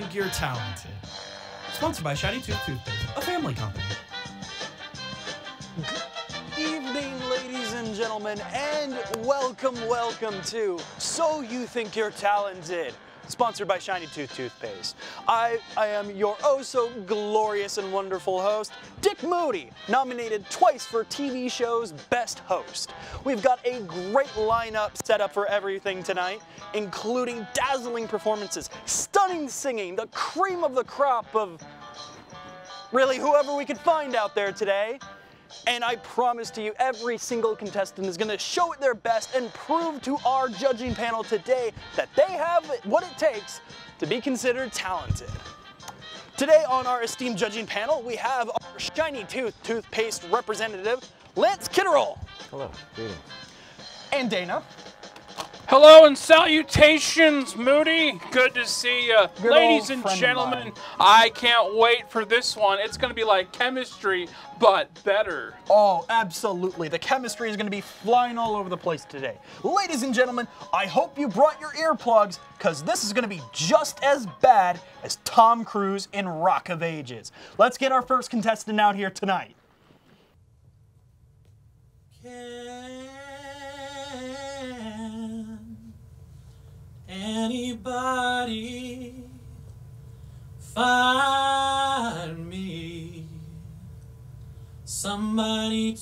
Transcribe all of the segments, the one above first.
think you're talented? Sponsored by Shiny Tooth Toothpaste, a family company. Good evening, ladies and gentlemen, and welcome, welcome to So You Think You're Talented, sponsored by Shiny Tooth Toothpaste. I, I am your oh so glorious and wonderful host, Dick Moody, nominated twice for TV show's Best Host. We've got a great lineup set up for everything tonight, including dazzling performances, stunning singing, the cream of the crop of really whoever we could find out there today. And I promise to you, every single contestant is going to show it their best and prove to our judging panel today that they have what it takes to be considered talented. Today on our esteemed judging panel, we have our Shiny Tooth toothpaste representative, Lance Kitterall. Hello, greetings. And Dana. Hello and salutations, Moody. Good to see you. Good Ladies and gentlemen. I can't wait for this one. It's going to be like chemistry, but better. Oh, absolutely. The chemistry is going to be flying all over the place today. Ladies and gentlemen, I hope you brought your earplugs because this is going to be just as bad as Tom Cruise in Rock of Ages. Let's get our first contestant out here tonight. Can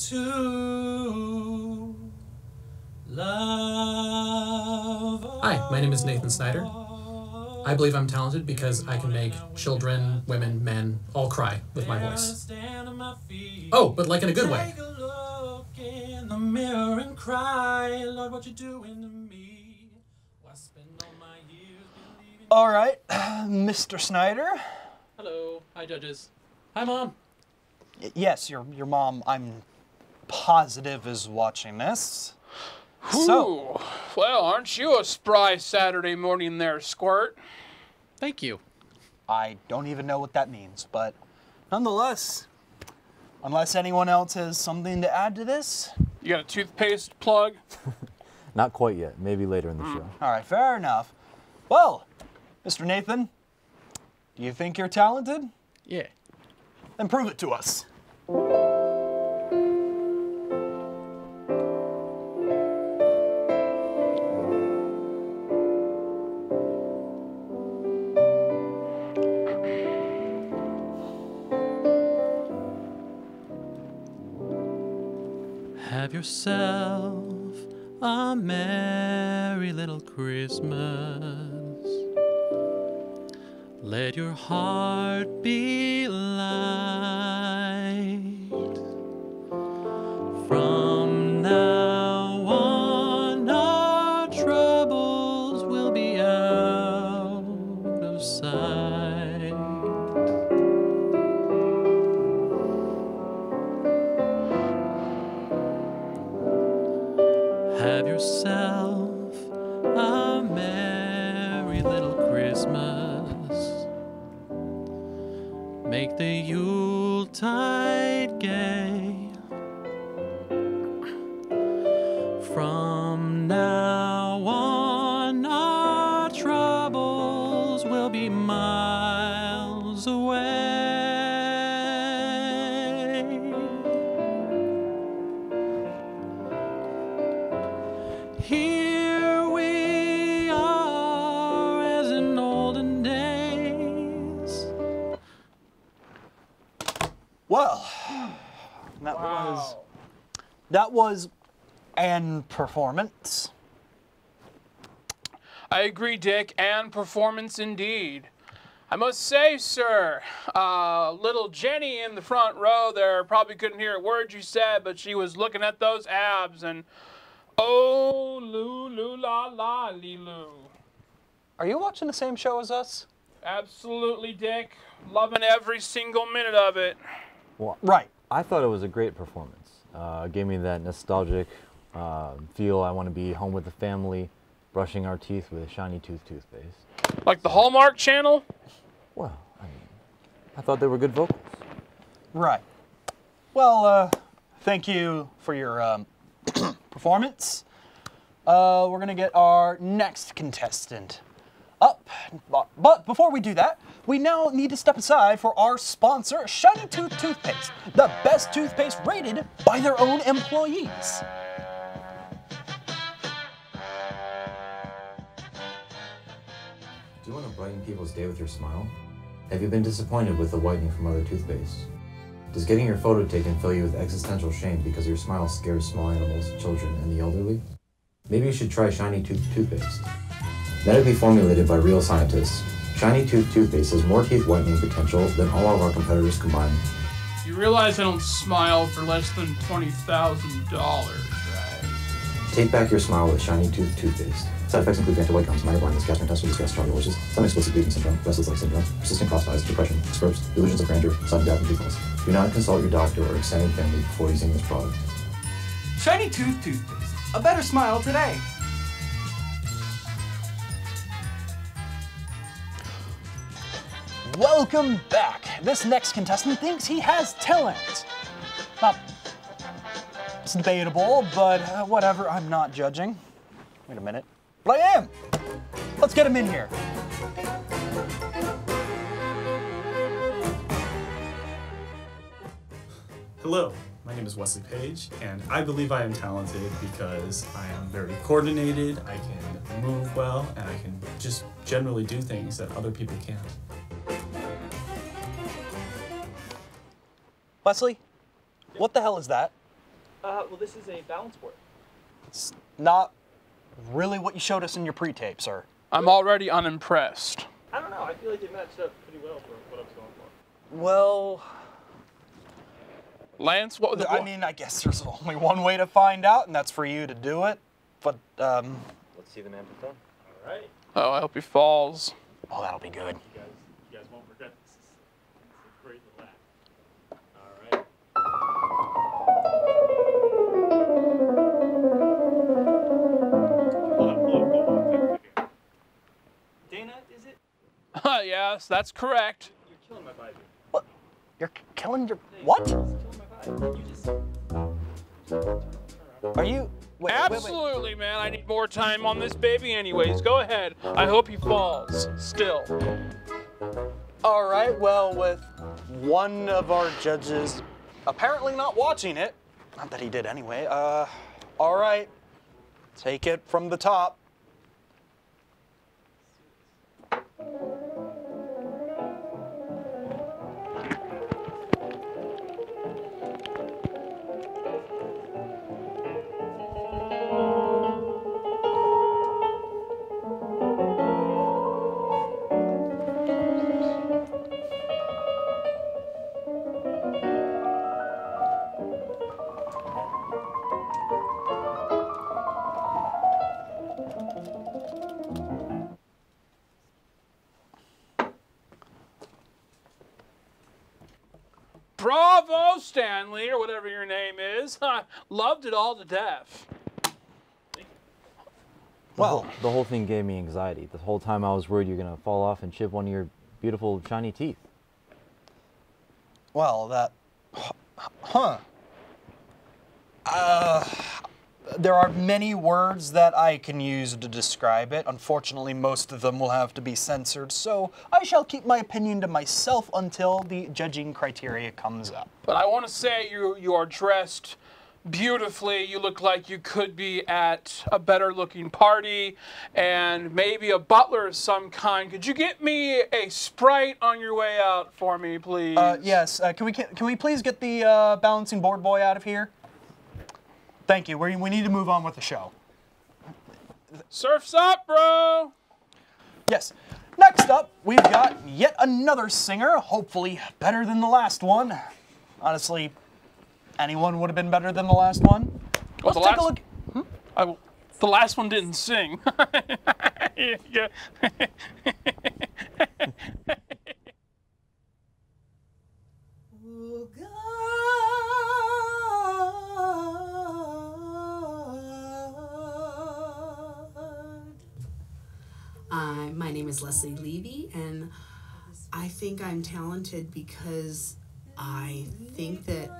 to love? Hi, my name is Nathan Snyder. I believe I'm talented because I can make children, women, men all cry with my voice. Stand on my feet. Oh, but like in a good way. Take a look in the mirror and cry, Lord, what you doing to me? Why spend all my years believing? All right, Mr. Snyder. Hello. Hi, judges. Hi, Mom. Y- Yes, your your mom. I'm positive is watching this. So, well, aren't you a spry Saturday morning there, Squirt? Thank you. I don't even know what that means, but nonetheless, unless anyone else has something to add to this, You got a toothpaste plug? Not quite yet. Maybe later in the show. Hmm. all right, fair enough. Well, Mr. Nathan, do you think you're talented? Yeah. Then prove it to us. Yourself a merry little Christmas. Let your heart be light. From now on, our troubles will be out of sight. Well, that was that was an performance. I agree, Dick, and performance indeed. I must say, sir, uh, little Jenny in the front row there probably couldn't hear a word you said, but she was looking at those abs and oh, loo, loo, la, la, lee, loo. Are you watching the same show as us? Absolutely, Dick. Loving every single minute of it. Well, Right. I thought it was a great performance. Uh, gave me that nostalgic uh, feel. I want to be home with the family, brushing our teeth with a shiny tooth toothpaste. Like the Hallmark Channel? Well, I mean, I thought they were good vocals. Right. Well, uh, thank you for your um, performance. Uh, we're gonna get our next contestant up. But before we do that, we now need to step aside for our sponsor, Shiny Tooth Toothpaste, the best toothpaste rated by their own employees. Do you want to brighten people's day with your smile? Have you been disappointed with the whitening from other toothpaste? Does getting your photo taken fill you with existential shame because your smile scares small animals, children, and the elderly? Maybe you should try Shiny Tooth Toothpaste. Medically formulated by real scientists, Shiny Tooth Toothpaste has more teeth whitening potential than all of our competitors combined. You realize I don't smile for less than $20,000, right? Take back your smile with Shiny Tooth Toothpaste. Side effects include vagal white gums, minor blindness, gastrointestinal distress, charlie horses, some explicit bleeding syndrome, restless leg syndrome, persistent crossed eyes, depression, spurs, delusions of grandeur, sudden death, and tooth loss. Do not consult your doctor or extended family before using this product. Shiny Tooth Toothpaste. A better smile today. Welcome back. This next contestant thinks he has talent. Now, it's debatable, but uh, whatever, I'm not judging. Wait a minute. But I am! Let's get him in here. Hello, my name is Wesley Page, and I believe I am talented because I am very coordinated, I can move well, and I can just generally do things that other people can't. Wesley, what the hell is that? Uh, well, this is a balance board. It's not really what you showed us in your pre-tape, sir. I'm already unimpressed. I don't know. I feel like it matched up pretty well for what I was going for. Well, Lance, what was I mean, I guess there's only one way to find out, and that's for you to do it. But, um, Let's see the man perform. All right. Oh, I hope he falls. oh, that'll be good. You guys, you guys won't regret yes, that's correct. You're killing my vibe. What? You're killing your what? It's killing my vibe. You just. Are you? Wait, wait, wait. Absolutely, man. I need more time on this baby, anyways. Go ahead. I hope he falls. Still. All right. Well, with one of our judges apparently not watching it, not that he did anyway. Uh, all right. Take it from the top. Bravo, Stanley, or whatever your name is. I Loved it all to death. Well, The whole thing gave me anxiety. The whole time I was worried you're gonna fall off and chip one of your beautiful shiny teeth. well, that, huh? Uh, there are many words that I can use to describe it. Unfortunately, most of them will have to be censored, so I shall keep my opinion to myself until the judging criteria comes up. But I want to say you you are dressed beautifully. You look like you could be at a better looking party and maybe a butler of some kind. Could you get me a Sprite on your way out for me, please? Uh, yes. Uh, can we can we please get the uh, balancing board boy out of here? Thank you. We, we need to move on with the show. Surf's up, bro. Yes. Next up, we've got yet another singer, hopefully better than the last one. Honestly, anyone would have been better than the last one. Well, Let's the take a last- look. I w the last one didn't sing. Yeah. Uh, my name is Leslie Levy, and I think I'm talented because I think that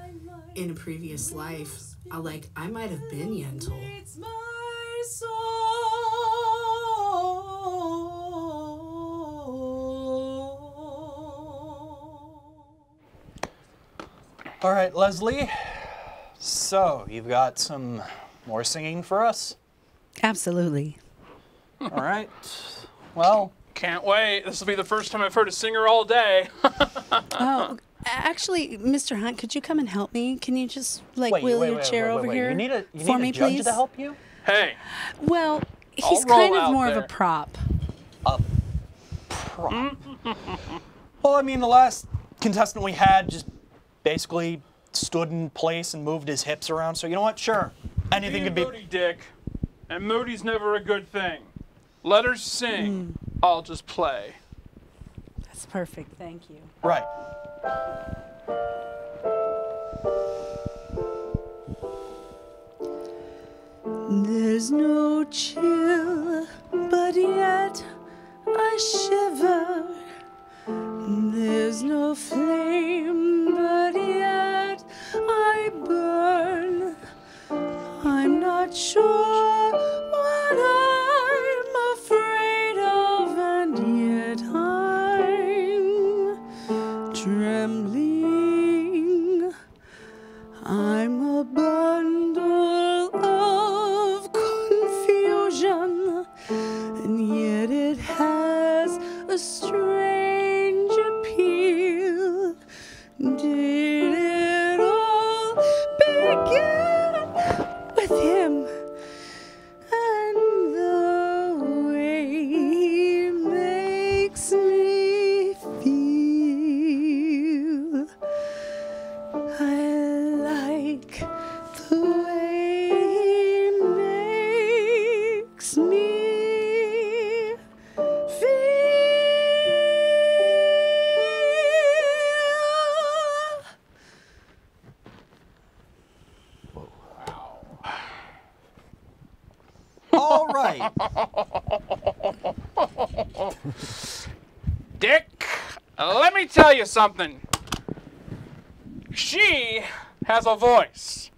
in a previous life, I, like I might have been Yentl. All right, Leslie. So you've got some more singing for us? Absolutely. All right. Well, Can't wait. This will be the first time I've heard a singer all day. Oh, actually, Mr. Hunt, could you come and help me? Can you just like wait, wheel wait, your wait, chair wait, wait, over wait. here You need a, you for need me, a judge please? to help you? hey, Well, he's roll kind of out more of there. a prop. Well, I mean, the last contestant we had just basically stood in place and moved his hips around. So, you know what? Sure. Anything could be. moody, Dick. And moody's never a good thing. Let her sing. Mm. I'll just play. That's perfect. Thank you. Right. There's no chill, but yet I shiver. There's no flame, you something. She has a voice.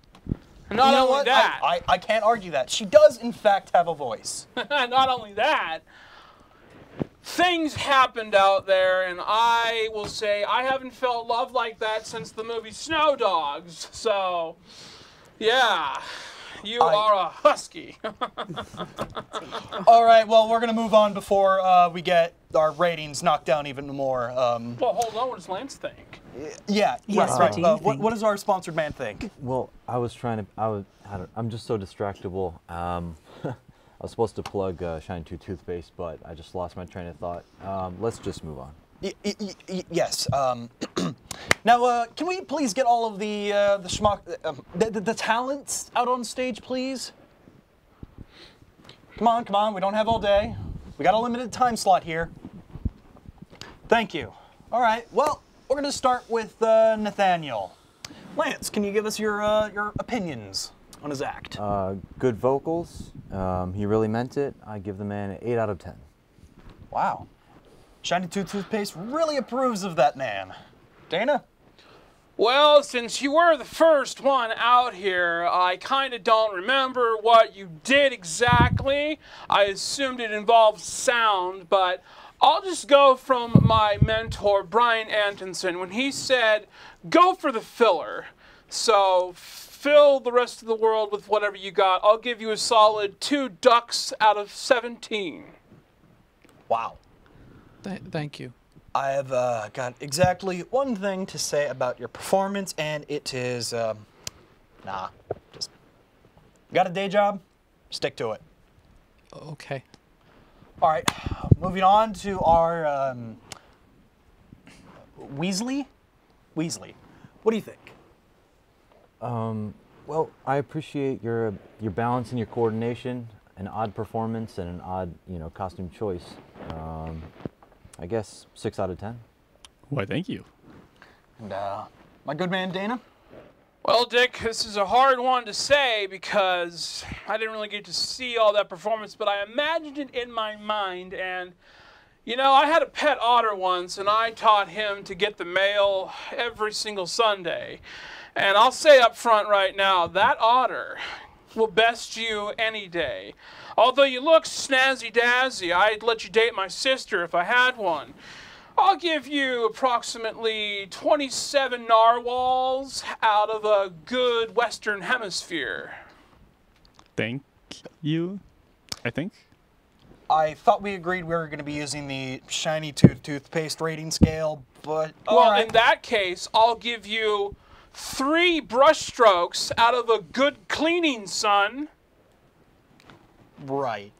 Not you know only what? that, I, I, I can't argue that. She does, in fact, have a voice. not only that, things happened out there, and I will say I haven't felt love like that since the movie Snow Dogs. So, yeah, you I- are a husky. All right, well, we're going to move on before uh, we get our ratings knocked down even more. Um, well, hold on. What does Lance think? yeah, Yes, right, what do you Uh, what, what does our sponsored man think? Well, I was trying to. I was. I don't, I'm just so distractible. Um, I was supposed to plug uh, Shiny Tooth toothpaste, but I just lost my train of thought. Um, let's just move on. Y- yes. Um, now, uh, can we please get all of the uh, the, schmuck, um, the, the the talents out on stage, please? Come on, come on. We don't have all day. We got a limited time slot here. Thank you. All right. Well, we're gonna start with uh, Nathaniel. Lance, can you give us your uh, your opinions on his act? Uh, good vocals. Um, he really meant it. I give the man an 8 out of 10. wow. Shiny Tooth Toothpaste really approves of that man. Dana? Well, since you were the first one out here, I kind of don't remember what you did exactly. I assumed it involved sound, but I'll just go from my mentor, Brian Antonson, when he said, go for the filler. So fill the rest of the world with whatever you got. I'll give you a solid two ducks out of 17. Wow. Th- thank you. I have uh, got exactly one thing to say about your performance, and it is, um, nah, just got a day job, stick to it. Okay. All right, moving on to our um, Weasley. Weasley, what do you think? Um, well, I appreciate your your balance and your coordination. An odd performance and an odd, you know, costume choice. Um, I guess six out of ten. Why, thank you. And uh, my good man Dana. Well, Dick, this is a hard one to say because I didn't really get to see all that performance, but I imagined it in my mind. And, you know, I had a pet otter once, and I taught him to get the mail every single Sunday. And I'll say up front right now that otter will best you any day. Although you look snazzy dazzy, I'd let you date my sister if I had one. I'll give you approximately 27 narwhals out of a good Western Hemisphere. Thank you. I think. I thought we agreed we were going to be using the shiny tooth toothpaste rating scale, but Well, all right. in that case, I'll give you three brush strokes out of a good cleaning, son. right.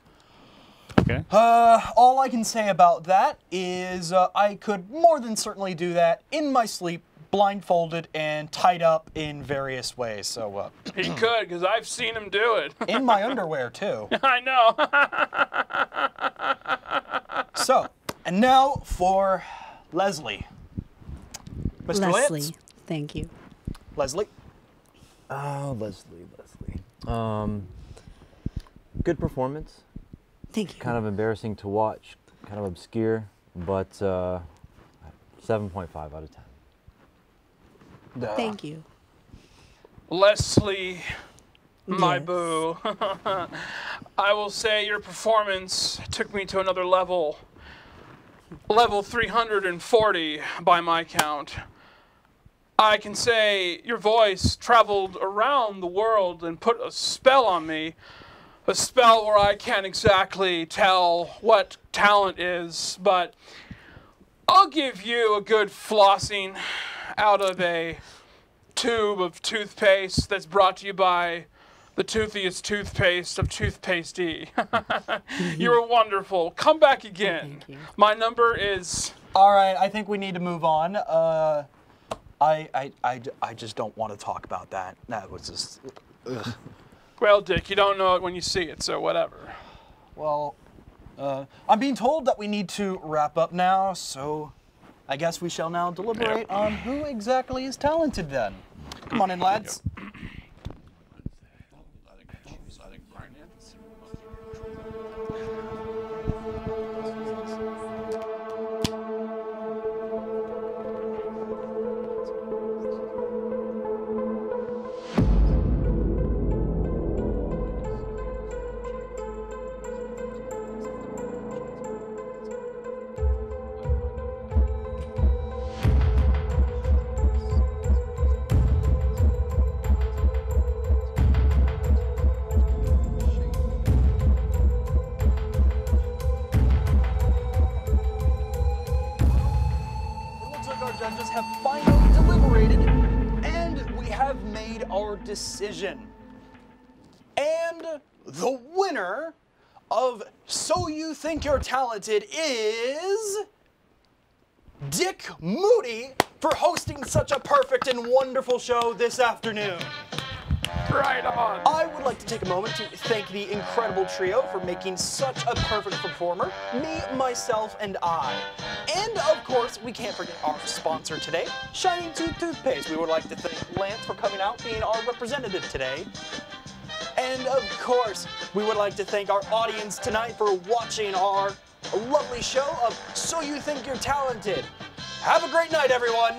Okay. Uh, all I can say about that is uh, I could more than certainly do that in my sleep, blindfolded and tied up in various ways. So, uh, He could, because I've seen him do it. in my underwear too. I know. So, and now for Leslie. Mr. Leslie, Lance? thank you. Leslie. Oh, Leslie, Leslie. Um, good performance. Thank you. Kind of embarrassing to watch. Kind of obscure, but uh, 7.5 out of 10. Thank you. Leslie, my Yes. boo. I will say your performance took me to another level. Level 340 by my count. I can say your voice traveled around the world and put a spell on me. A spell where I can't exactly tell what talent is, but I'll give you a good flossing out of a tube of toothpaste that's brought to you by the toothiest toothpaste of toothpaste E. you were wonderful. Come back again. Thank you. My number is All right, I think we need to move on. Uh, I, I, I, I just don't want to talk about that. That was just. Ugh. well, Dick. You don't know it when you see it, so whatever. Well, uh, I'm being told that we need to wrap up now, so I guess we shall now deliberate on who exactly is talented then. Come on in, lads. It judges have finally deliberated, and we have made our decision. And the winner of So You Think You're Talented is. Dick Moody for hosting such a perfect and wonderful show this afternoon. Right on. I would like to take a moment to thank the incredible trio for making such a perfect performer, me, myself, and I. And of course, we can't forget our sponsor today, Shining Tooth Toothpaste. We would like to thank Lance for coming out being our representative today. And of course, we would like to thank our audience tonight for watching our lovely show of So You Think You're Talented. Have a great night, everyone.